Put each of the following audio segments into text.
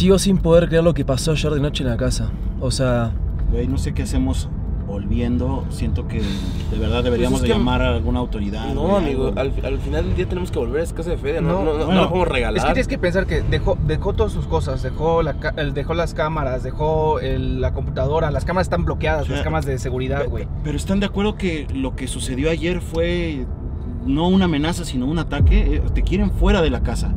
sigo sin poder creer lo que pasó ayer de noche en la casa. O sea, Güey, no sé qué hacemos volviendo. Siento que de verdad deberíamos Pues es de que- llamar a alguna autoridad. No, amigo, al, al final del día tenemos que volver a esa casa de Fede. No, No, no, no, no, bueno, la podemos regalar. Es que tienes que pensar que dejó, dejó todas sus cosas, dejó, la, dejó las cámaras, dejó el- la computadora, las cámaras están bloqueadas, O sea, las cámaras de seguridad, güey. Pero están de acuerdo que lo que sucedió ayer fue no una amenaza, sino un ataque. Eh, Te quieren fuera de la casa.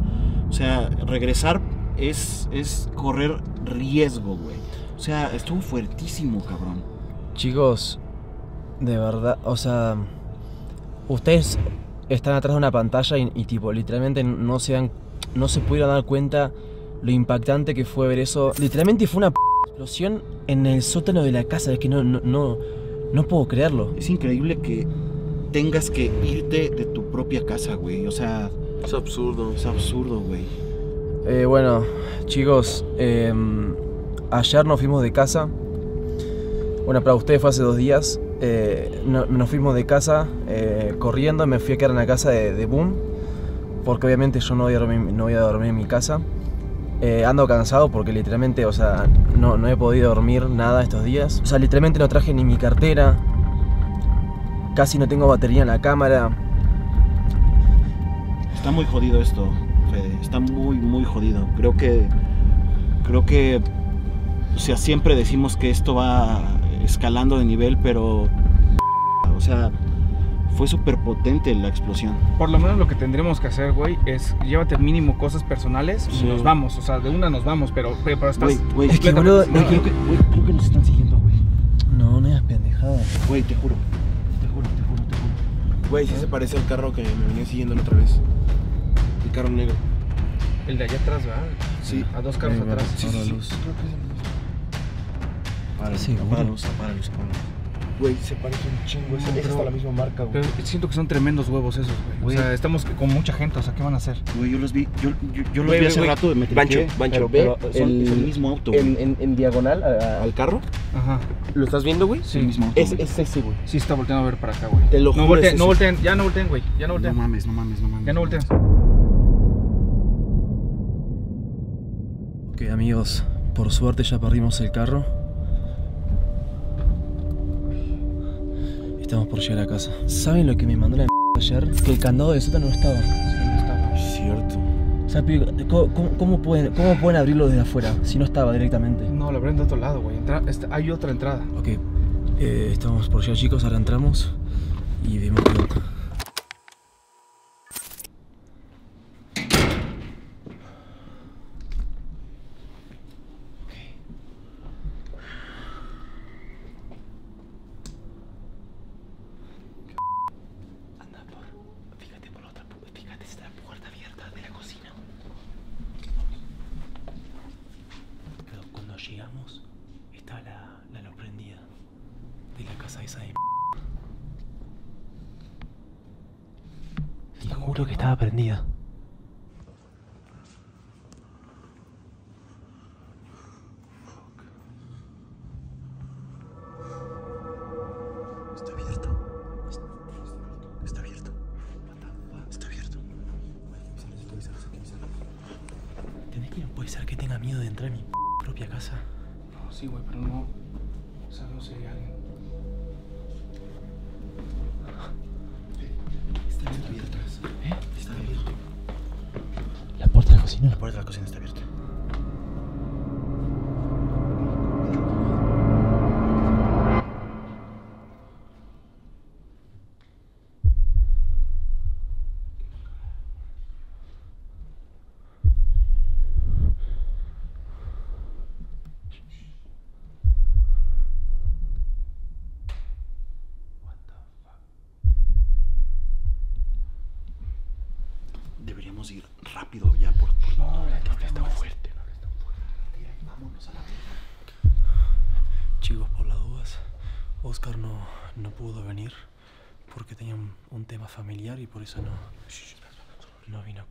O sea, regresar es, es correr riesgo, güey. O sea, estuvo fuertísimo, cabrón. chicos, de verdad, o sea, ustedes están atrás de una pantalla y, y, tipo, literalmente no se dan, no se pudieron dar cuenta lo impactante que fue ver eso. Literalmente fue una p- explosión en el sótano de la casa, es que no, no, no, no puedo creerlo. Es increíble que tengas que irte de tu propia casa, güey. O sea, Es absurdo. es absurdo, güey. Eh, bueno, chicos, eh, ayer nos fuimos de casa. Bueno, para ustedes fue hace dos días. Eh, no- nos fuimos de casa eh, corriendo. Me fui a quedar en la casa de, de Boom. Porque obviamente yo no voy a dormir, no voy a dormir en mi casa. Ando cansado porque literalmente, o sea, no, no he podido dormir nada estos días. O sea, literalmente no traje ni mi cartera. Casi no tengo batería en la cámara. Está muy jodido esto, Fede. Está muy, muy jodido. Creo que. Creo que. O sea, siempre decimos que esto va escalando de nivel, pero. O sea, fue súper potente la explosión. Por lo menos lo que tendremos que hacer, güey, es llévate mínimo cosas personales y Sí. nos vamos. O sea, de una nos vamos, pero, pero estás... Güey, güey, Es que, no- creo que, güey, creo que nos están siguiendo, güey. No, no es pendejada. Güey, te juro. Te juro, te juro, te juro. Güey, sí se parece al carro que me venía siguiendo la otra vez. El carro negro. El de allá atrás, ¿verdad? Sí. A dos carros atrás. sí, sí, sí. Apaga, Sí, apaga seguro. la luz, apaga luz, apaga luz. Güey, se parece un chingo. No, está la misma marca, güey. Pero siento que son tremendos huevos esos, güey. O sea, estamos con mucha gente, o sea, ¿qué van a hacer? Güey, yo los vi, yo, yo, yo los vi hace rato, me Bancho, Bancho, pero, son- el- es el mismo auto, güey. En, en, en diagonal a- al carro. Ajá. ¿Lo estás viendo, güey? Es el mismo auto, Es, es ese, güey. Sí está volteando a ver para acá, güey. Te lo No juro, volteen, es no volteen, ya no volteen, güey. Ya no No volteen. mames, no mames, no mames. Ya no volteen. Ok amigos, por suerte ya perdimos el carro. Estamos por llegar a casa. ¿Saben lo que me mandó la ayer? Que el candado de sótano no estaba. Es cierto. O sea, ¿cómo, pueden, ¿cómo pueden abrirlo desde afuera si no estaba directamente? No, lo abren de otro lado, güey. Hay otra entrada. Ok, eh, estamos por llegar chicos, ahora entramos y vemos qué onda. Anda por. Fíjate por la otra pu- Fíjate si está la puerta abierta de la cocina. Pero cuando llegamos, estaba la, la luz prendida. De la casa esa de m***. Te juro que estaba prendida. No, sí, güey, pero no. Sabemos si hay alguien. Está abierto. ¿Eh? Está abierto. ¿La puerta de la cocina? La puerta de la cocina está abierta. Oscar no, no pudo venir porque tenía un, un tema familiar y por eso no, no vino.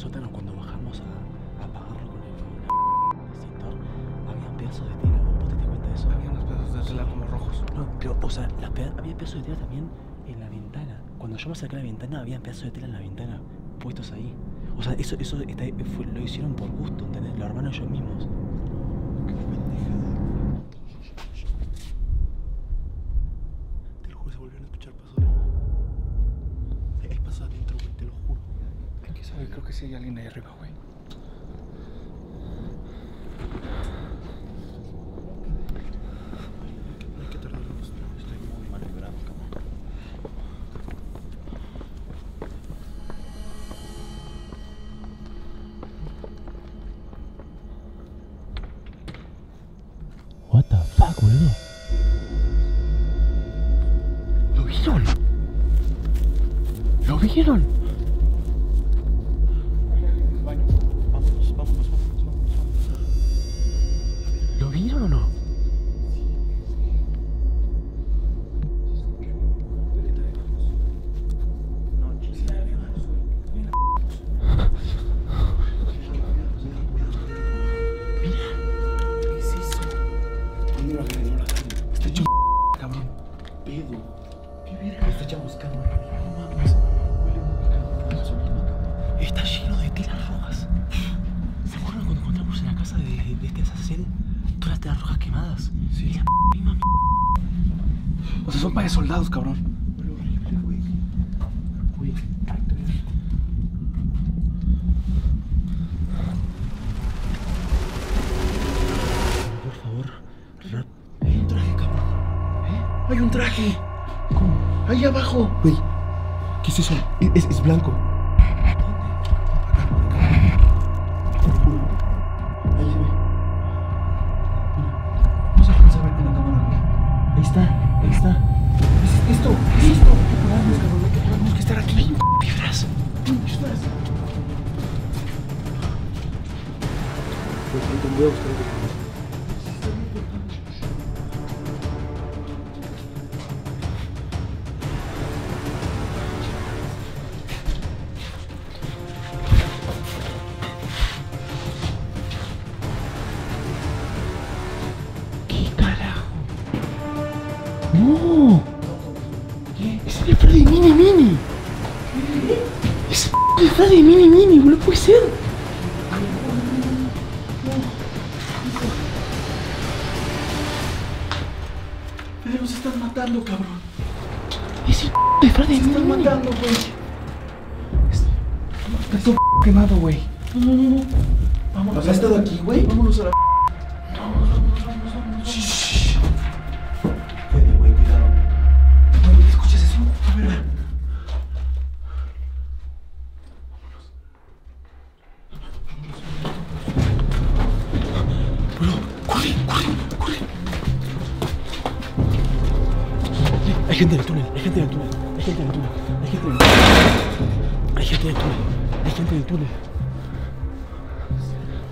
Sótano cuando bajamos a, a apagarlo con el extintor, había pedazos de tela. ¿Vos te cuenta de eso? Había unos pedazos de tela como rojos. No, pero, o sea, las peda- había pedazos de tela también en la ventana. Cuando yo me acerqué a la ventana, había pedazos de tela en la ventana puestos ahí. O sea, eso, eso está- fue- lo hicieron por gusto, ¿entendés? Lo armaron ellos mismos. Te lo juro, se volvieron a escuchar pasos. Hay, hay pasos adentro, güey, te lo juro. Hay hay alguien ahí arriba, güey. No hay que tardarnos. Estoy muy mal vibrado, cabrón. What the fuck, boludo. ¿Lo vieron? ¿Lo vieron? Un traje. ¿Cómo? Ahí abajo. Güey, ¿qué es eso? Es, es- blanco. Ahí está, ahí está. ¿Es esto? ¿Qué es esto? Hay que pararnos, cabrón. Hay que pararnos que estar aquí. Hay piedras. Voy a buscar Pero nos están matando, cabrón. Es el de Freddy Nos están matando, güey. Está todo quemado, güey. No, no, no, no. Vámonos. ¿Has estado aquí, güey? Vámonos a la. Gente en el túnel, hay gente en el túnel, hay gente en el túnel, hay gente en el túnel. Hay gente en el túnel, hay gente en el túnel.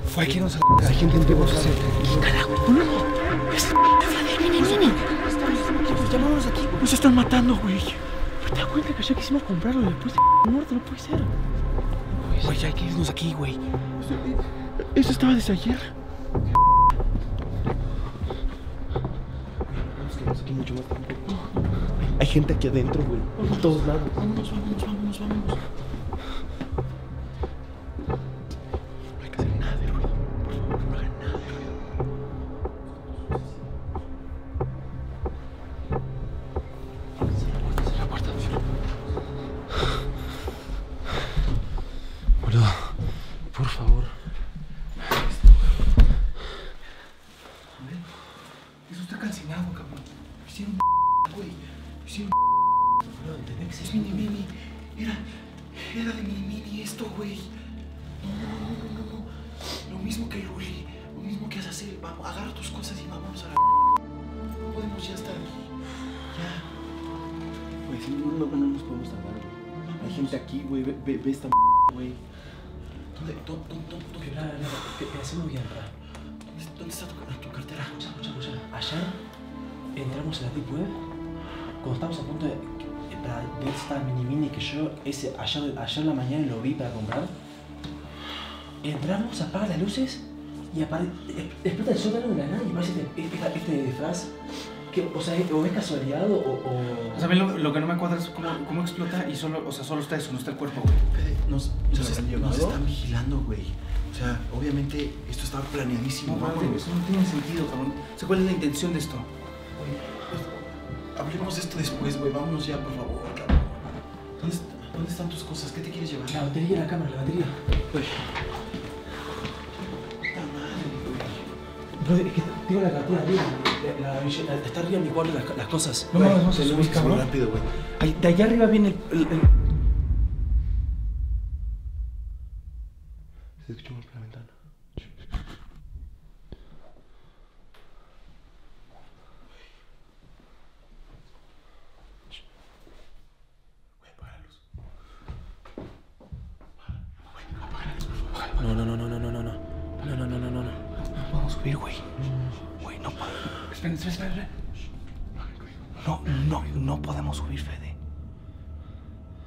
Fue aquí nos Hay gente en vivo. ¡Carajo, boludo! ¡Es Mini! Llamámonos aquí. ¡Nos están matando, güey! ¿No te das cuenta que ya quisimos comprarlo después de muerto? No puede ser. Güey, ya hay que irnos aquí, güey. Eso estaba desde ayer. Vamos a quedarnos aquí mucho más tiempo. Hay gente aquí adentro, güey. Por todos lados. Vámonos, vámonos, vámonos, vámonos. Era. Era de mini mini esto, güey. No, no, no, no, no. Lo mismo que Luli, lo mismo que hace hacer. Vamos, agarra tus cosas y vámonos a la. No podemos ya estar aquí. Ya. Güey, si no, no, no nos podemos tardar, güey. Hay gente aquí, güey. Ve, ve, ve esta güey. ¿Dónde, dónde, dónde, dónde, dónde, dónde está tu, tu cartera? Escucha, escucha, escucha. Ayer entramos en la Deep Web cuando estábamos a punto de. Para ver esta mini mini que yo ese, ayer, ayer en la mañana lo vi para comprar. Entramos, apaga las luces y apare- explota el sótano de la nada y aparece este, este, este disfraz. Que, o sea, o es casualidad o. o... O sea, a mí lo, lo que no me cuadra es cómo, cómo explota y solo, o sea, solo está eso, no está el cuerpo, güey. Nos, ¿Se nos, han nos están vigilando, güey. O sea, obviamente esto estaba planeadísimo. No, güey. güey, eso no tiene sentido, cabrón. O sea, ¿cuál es la intención de esto? Hablemos de esto después, güey. Vámonos ya, por favor, cabrón. ¿Dónde, dónde están tus cosas? ¿Qué te quieres llevar? La batería, la cámara, la batería. Güey. Puta madre, güey. Bro, es que tengo la cartera arriba. La, la- la- está arriba en mi cuarto las, las cosas. No que subir cabrón. rápido, güey. De allá arriba viene el... el- el- Se escuchó por la ventana. Güey, apaga la luz. No, no, no, no, no, no, no, no. No, no, no, no, no, no. No podemos subir, güey. Güey, no podemos... Espera, espera, espera. No, no, no podemos subir, Fede.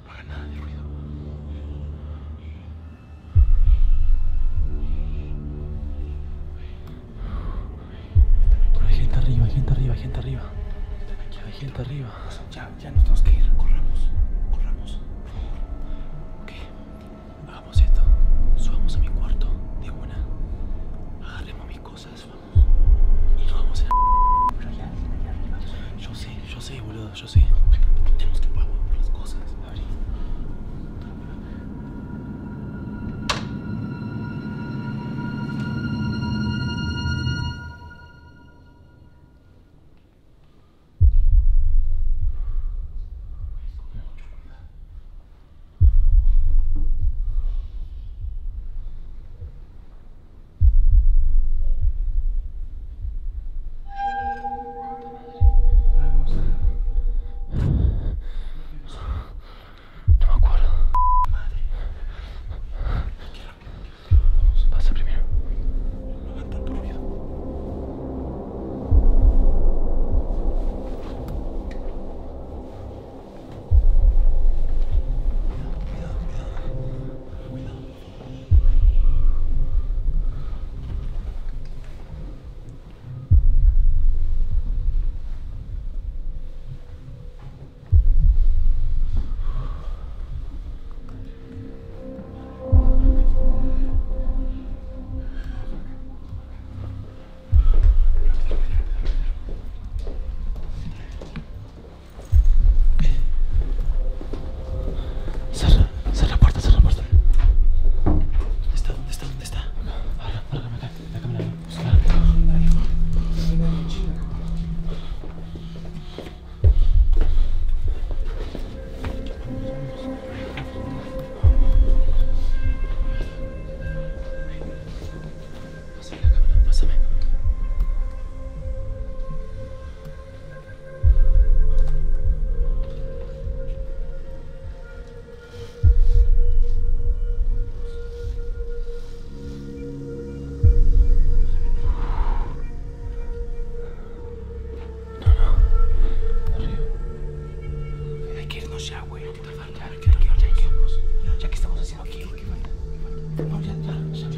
No haga nada de ruido. Hay gente arriba, hay gente arriba, hay gente arriba. Hay gente arriba. Ya, ya nos tenemos que 这样身